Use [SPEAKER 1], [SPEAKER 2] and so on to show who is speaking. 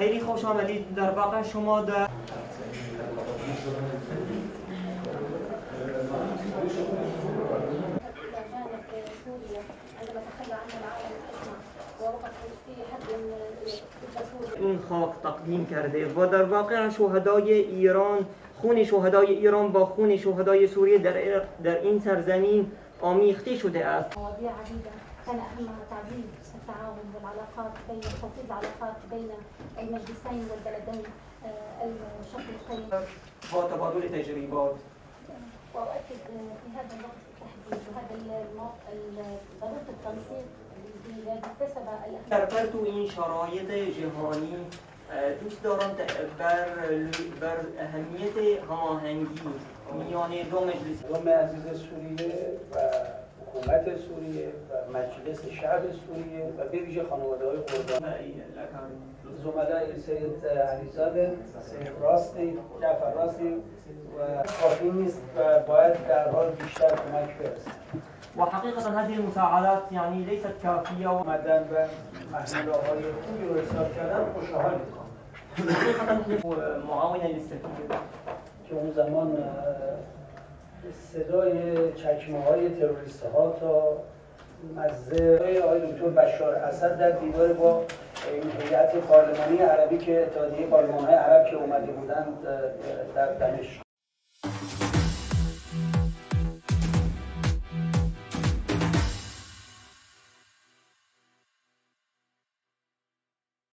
[SPEAKER 1] خیلی خوش آمدید در واقع شما در این خاک تقدیم کرده و در واقع شهدای ایران خون شهدای ایران با خون شهدای سوریه در, در این سرزمین آمیخته شده است.
[SPEAKER 2] كان أهمها تعزيز التعاون والعلاقات بين توطيد العلاقات بين المجلسين والبلدين آه، الشقيقين
[SPEAKER 1] با تبادل تجربات.
[SPEAKER 2] وأؤكد آه، في هذا الوقت بالتحديد وهذا ضرورة التنسيق
[SPEAKER 1] تو این شرایط جهانی آه، دوست دارم بر, بر اهمیت هماهنگی میان دو مجلس.
[SPEAKER 3] قوم عزیز سوریه و حکومت سوریه و مجلس شعب سوریه و به ویژه خانواده های قربانی زملای سید علیزاده سید راستی جعفر راستی و کافی نیست و باید در حال بیشتر کمک برسند
[SPEAKER 1] وحقيقة هذه المساعدات يعني ليست كافية
[SPEAKER 3] آمدن و محمول آقای خوبی رو حساب کردن خوشحالیم
[SPEAKER 1] وحقيقة معاونة للسفير
[SPEAKER 3] که اون زمان صدای چکمه های تروریست ها تا مزه آقای دکتر بشار اسد در دیدار با این هیئت پارلمانی عربی که اتحادیه پارلمان های عرب که اومده بودند در دمشق